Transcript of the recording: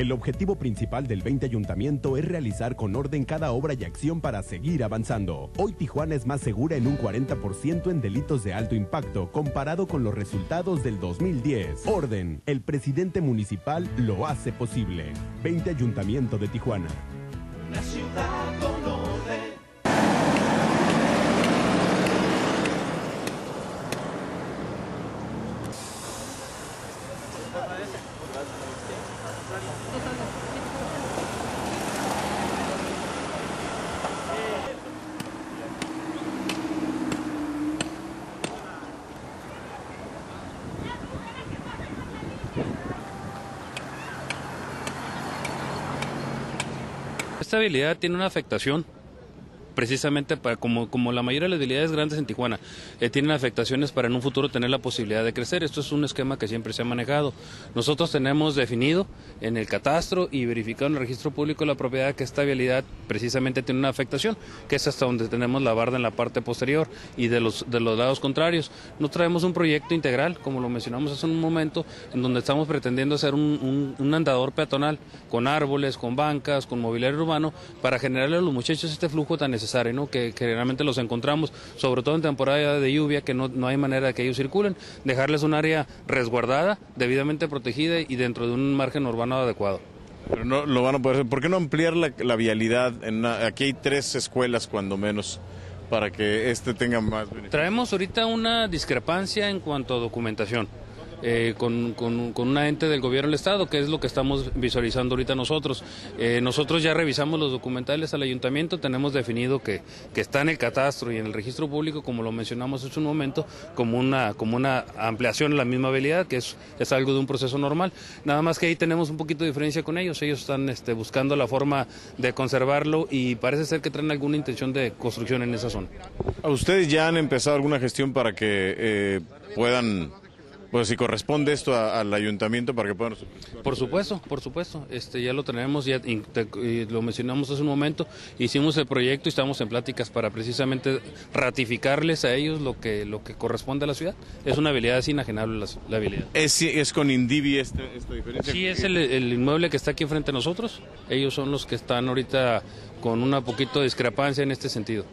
El objetivo principal del 20 Ayuntamiento es realizar con orden cada obra y acción para seguir avanzando. Hoy Tijuana es más segura en un 40% en delitos de alto impacto comparado con los resultados del 2010. Orden, el presidente municipal lo hace posible. 20 Ayuntamiento de Tijuana. Una ciudad con orden. Esta habilidad tiene una afectación precisamente para como, la mayoría de las habilidades grandes en Tijuana eh, tienen afectaciones para en un futuro tener la posibilidad de crecer. Esto es un esquema que siempre se ha manejado. Nosotros tenemos definido en el catastro y verificado en el registro público la propiedad que esta vialidad precisamente tiene una afectación, que es hasta donde tenemos la barda en la parte posterior y de los, de los lados contrarios. No traemos un proyecto integral, como lo mencionamos hace un momento, en donde estamos pretendiendo hacer un, un andador peatonal con árboles, con bancas, con mobiliario urbano, para generarle a los muchachos este flujo tan necesario, ¿no? que, que generalmente los encontramos, sobre todo en temporada de lluvia, que no, no hay manera de que ellos circulen, dejarles un área resguardada, debidamente protegida y dentro de un margen urbano adecuado. Pero no lo van a poder hacer. ¿Por qué no ampliar la, la vialidad? En una- aquí hay tres escuelas, cuando menos, para que este tenga más beneficios. Traemos ahorita una discrepancia en cuanto a documentación. Eh, con, con- con una ente del gobierno del Estado, que es lo que estamos visualizando ahorita nosotros. Eh, nosotros ya revisamos los documentales al ayuntamiento, tenemos definido que, que está en el catastro y en el registro público, como lo mencionamos hace un momento, como una, como una ampliación a la misma habilidad, que es, es algo de un proceso normal. Nada más que ahí tenemos un poquito de diferencia con ellos. Ellos están este, buscando la forma de conservarlo y parece ser que traen alguna intención de construcción en esa zona. ¿A ustedes ya han empezado alguna gestión para que eh, puedan, pues si corresponde esto a- al ayuntamiento, para que puedan... Por supuesto, por supuesto. Este ya lo tenemos, ya te- lo mencionamos hace un momento. Hicimos el proyecto y estamos en pláticas para precisamente ratificarles a ellos lo que lo que corresponde a la ciudad. Es una habilidad es inajenable la, la habilidad. ¿Es, es con Indivi este- esta diferencia? Sí, es el, el inmueble que está aquí frente a nosotros. Ellos son los que están ahorita con una poquito de discrepancia en este sentido.